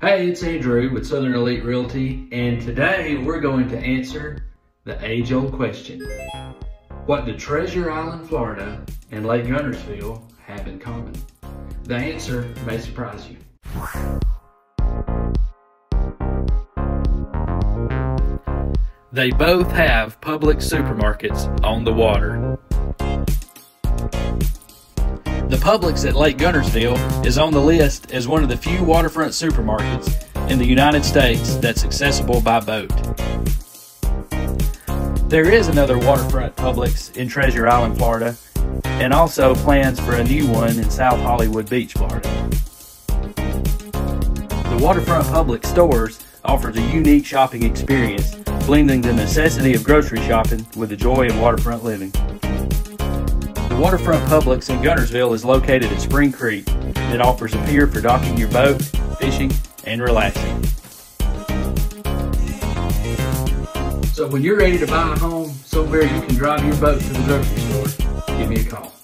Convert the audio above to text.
Hey, it's Andrew with Southern Elite Realty, and today we're going to answer the age-old question. What do Treasure Island, Florida and Lake Guntersville have in common? The answer may surprise you. They both have Publix supermarkets on the water. Publix at Lake Guntersville is on the list as one of the few waterfront supermarkets in the United States that's accessible by boat. There is another waterfront Publix in Treasure Island, Florida, and also plans for a new one in South Hollywood Beach, Florida. The waterfront Publix stores offers a unique shopping experience, blending the necessity of grocery shopping with the joy of waterfront living. Waterfront Publix in Guntersville is located at Spring Creek. It offers a pier for docking your boat, fishing, and relaxing. So when you're ready to buy a home somewhere you can drive your boat to the grocery store, give me a call.